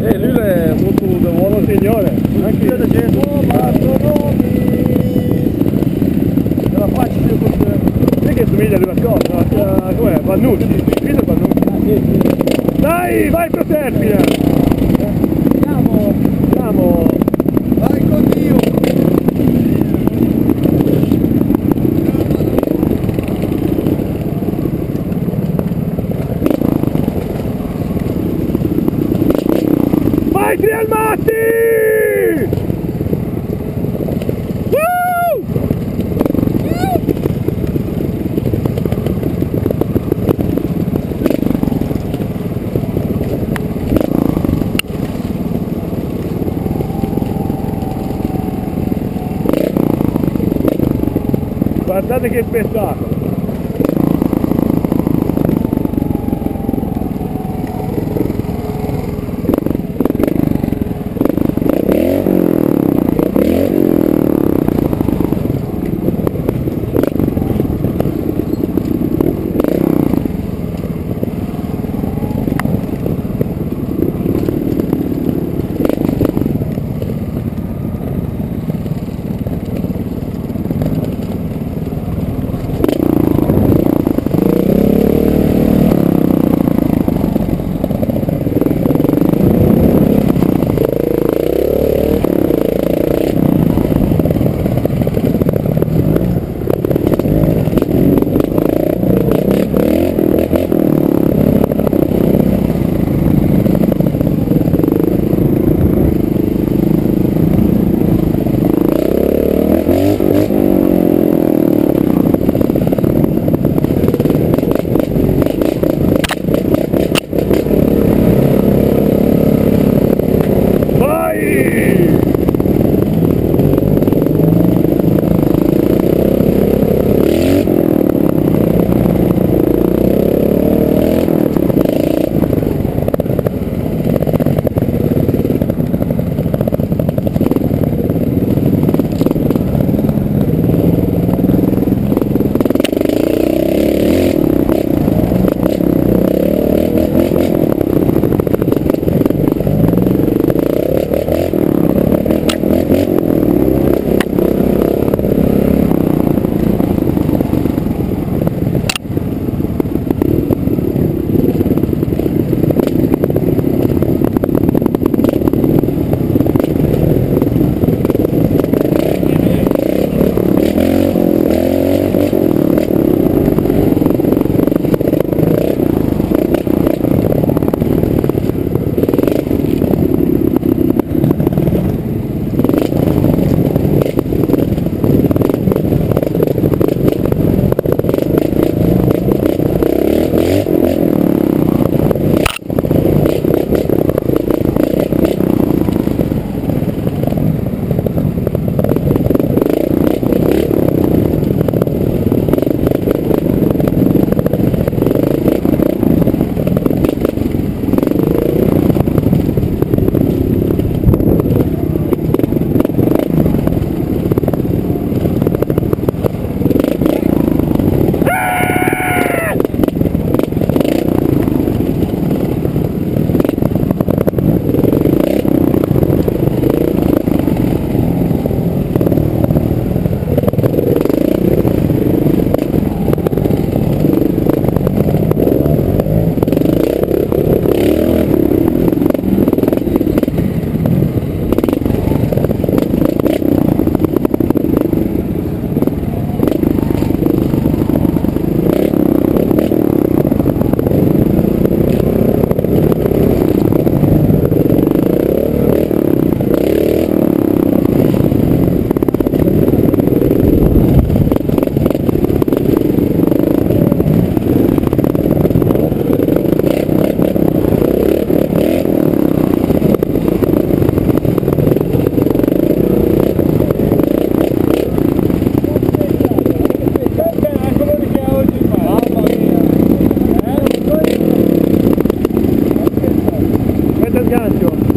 Eh, lui è molto un buono signore. Anche da gente. Oh, ma la faccio io questo. Sai che somiglia a una cosa? Com'è? Vannucci. Vedo Vannucci. Dai, vai per Serpina! Andiamo! Andiamo! Vai con Dio! Vai Trialmatti! Woo! Guardate che spettacolo! yanıt yok.